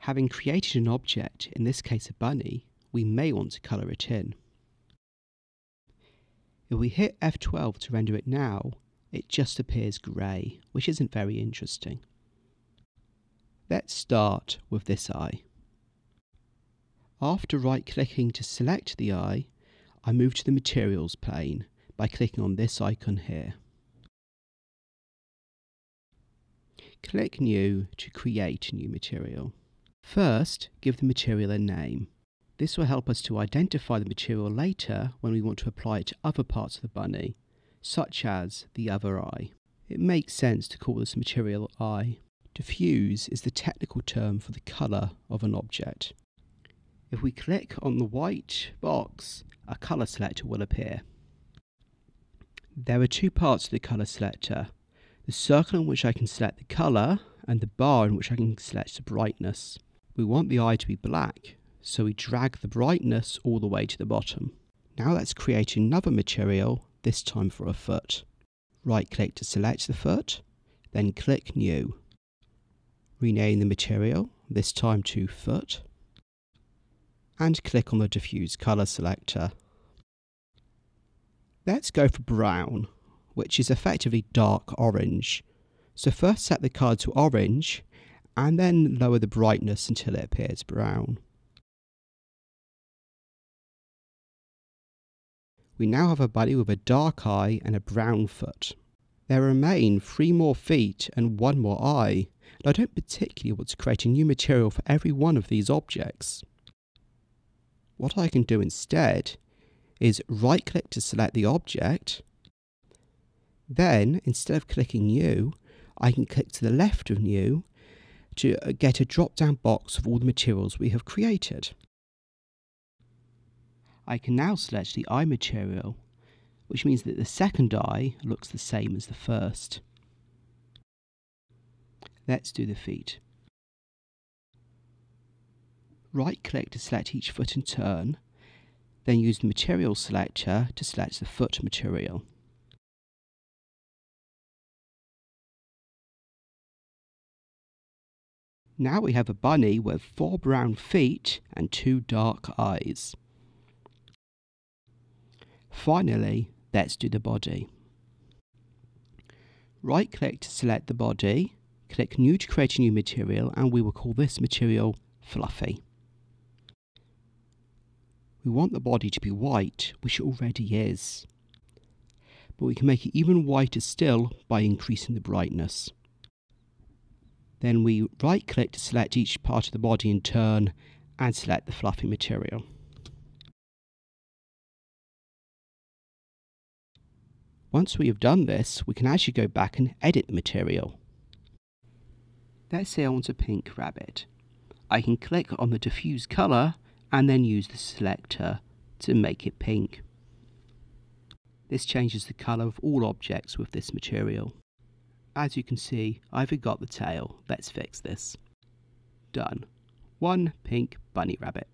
Having created an object, in this case a bunny, we may want to colour it in. If we hit F12 to render it now, it just appears grey, which isn't very interesting. Let's start with this eye. After right clicking to select the eye, I move to the materials pane by clicking on this icon here. Click New to create a new material. First, give the material a name. This will help us to identify the material later when we want to apply it to other parts of the bunny, such as the other eye. It makes sense to call this material eye. Diffuse is the technical term for the colour of an object. If we click on the white box, a colour selector will appear. There are two parts to the colour selector. The circle in which I can select the colour and the bar in which I can select the brightness. We want the eye to be black, so we drag the brightness all the way to the bottom. Now let's create another material, this time for a foot. Right click to select the foot, then click New. Rename the material, this time to Foot, and click on the Diffuse Colour selector. Let's go for brown, which is effectively dark orange. So first set the colour to orange, and then lower the brightness until it appears brown. We now have a bunny with a dark eye and a brown foot. There remain three more feet and one more eye, and I don't particularly want to create a new material for every one of these objects. What I can do instead is right click to select the object, then instead of clicking new, I can click to the left of new to uh, get a drop down box of all the materials we have created. I can now select the eye material, which means that the second eye looks the same as the first. Let's do the feet. Right click to select each foot in turn, then use the material selector to select the foot material. Now we have a bunny with four brown feet and two dark eyes. Finally, let's do the body. Right click to select the body, click new to create a new material and we will call this material fluffy. We want the body to be white, which it already is. But we can make it even whiter still by increasing the brightness. Then we right click to select each part of the body in turn and select the fluffy material. Once we have done this, we can actually go back and edit the material. Let's say I want a pink rabbit. I can click on the diffuse colour and then use the selector to make it pink. This changes the colour of all objects with this material. As you can see, I forgot the tail. Let's fix this. Done. One pink bunny rabbit.